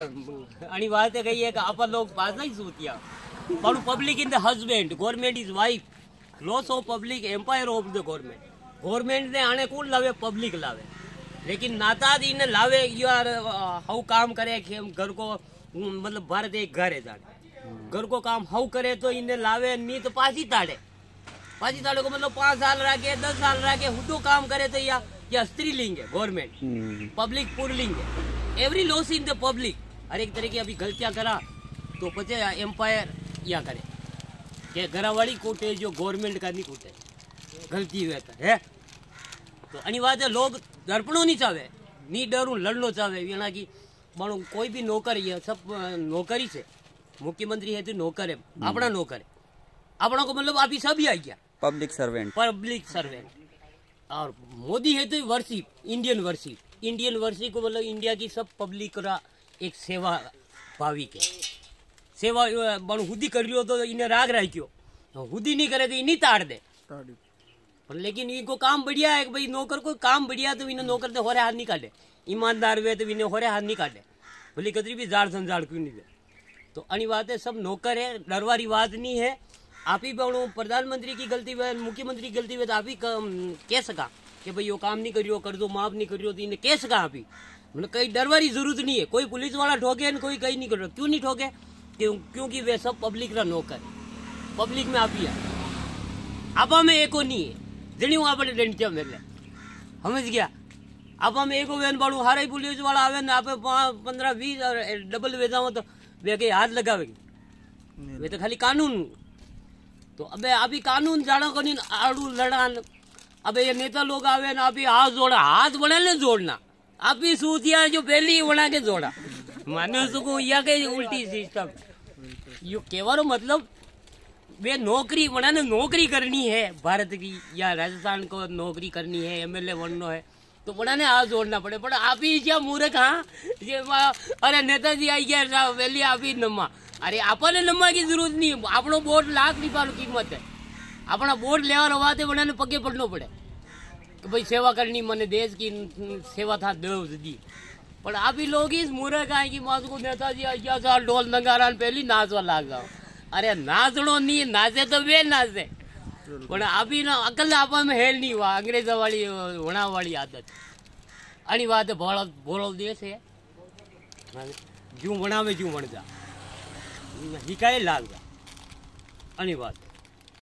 અણી કહીએ કે આપણ લોગ પાસ નહીં સૂત્યા પણ public in the husband government is wife loss of public empire of the government ગવર્મેન્ટને આને કોણ લાવે પબ્લિક લાવે લેકિन नातादीन लावे यार हाउ uh, काम करे घर को मतलब भारत एक घर है जाने. घर को काम हाउ करे तो इन्हें लावे नहीं तो पाँच ताड़े. पाँच ताड़े को मतलब पाँच साल रखे दस साल रखे हुडो काम करे तो या या स्त्रीलिंग है गवर्नमेंट पब्लिक पुरलिंग है. Every loss in the public हर एक तरह की अभी गलतियाँ करा तो पते एम्पायर या करे। कि घरा वाली कोर्ट जो गवर्नमेंट का नहीं कोर्ट गलती हुआ था तो, है? तो अनिवार्य लोग दर्पणों नहीं चाहे नहीं डरू लड़नो चाहे यहाँ की मानो कोई भी नौकर ये सब नौकरी से। मुख्यमंत्री है तो नौकर है अपना हम्म। नौकर है। अपना को मतलब आप ही आ गया पब्लिक सर्वेंट पब्लिक सर्वेंट और मोदी है तो वर्षी इंडियन वर्षी। इंडियन वर्षी को मतलब इंडिया की सब पब्लिक का एक सेवा भाविक है सेवा પણ હુદી કર્યો તો એને રાગ રાખ્યો હુદી नहीं करे तो इन्हीं ताड़ दे पर लेकिन इनको काम बढ़िया है कि भाई नौकर को काम बढ़िया तो इन्हें नौकर तो होरे हाथ नहीं काटे ईमानदार वे तो इन्हें होरे हाथ नहीं काटे भले कतरी भी जाड़ संजाड़ क्यों नहीं दे तो अनी बात है सब नौकर है डरवारी बात नहीं है आप ही पण प्रधानमंत्री की गलती हुई मुख्यमंत्री की गलती हुई तो आप ही क- कह सका कि भाई वो काम नहीं करियो कर दो माफ नहीं करियो तो इन्हें कह सका आप ही मतलब कहीं डरवारी ज़रूरत नहीं है। कोई पुलिस वाला ठोके कोई कहीं नहीं कर क्यों नहीं ठोके? क्यों क्योंकि वे सब पब्लिक ना नौकर पब्लिक में आप ही आप में एको नहीं है। जनी हूँ आप डेंटिया मेरे समझ गया? आप में एको वेन बाड़ू हारा ही पुलिस वाला आवे ना आप पंद्रह बीस और डबल वेजा हो तो वे कहीं हाथ लगावेगी। वे तो खाली कानून तो अबे अभी कानून जाना को नहीं आड़ू लड़ान। अबे ये नेता लोग आवे ना अभी हाथ जोड़ा हाथ बढ़े ना जोड़ना। अभी सूतिया जो पहली ही बना के जोड़ा मानो उसको या के उल्टी सिस्टम यू केवरो मतलब वे नौकरी बनाने नौकरी करनी है भारत की या राजस्थान को नौकरी करनी है एमएलए बनना है तो बनाने हाथ जोड़ना पड़े पर आप ही क्या मूर्ख हाँ ये वा- अरे नेताजी आई गया वेली आप ही नम्मा अरे આપણને નમવા की जरूरत नहीं આપણો બોટ લાખ રૂપિયાનો કિંમત है આપણા બોટ લેવાનો વાતે બનાને પગે પડનો પડે કે ભાઈ સેવા करनी મને देश की सेवा था देव दी पर आप ही लोग इस मूर्ख आए कि मास को नेताजी क्या साल ढोल नगारा पहली नाचवा लाग जाओ अरे नाचणो नहीं नाचे तो वे नाचे પણ આપી ના અકલ આપવામાં હેલ નહીં વા અંગ્રેજો વાળી વણા વાળી આદત આની વાત ભોળો ભોળો દેશ છે જું વણાવે જું વણજા હિકાય લાગજા આની વાત